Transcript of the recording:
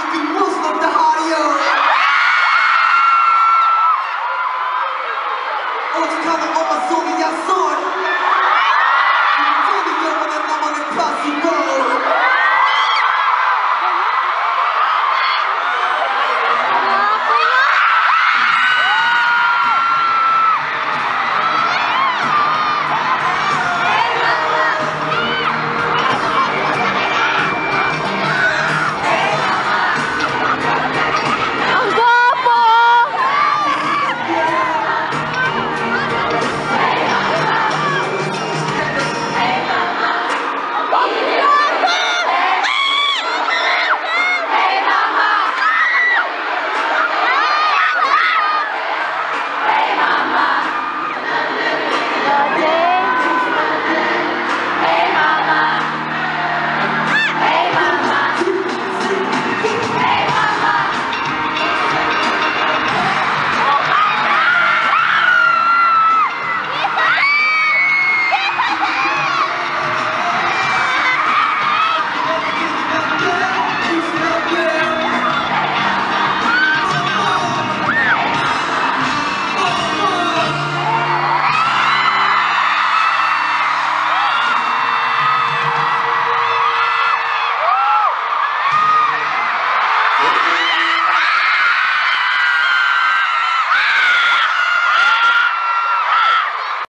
Austin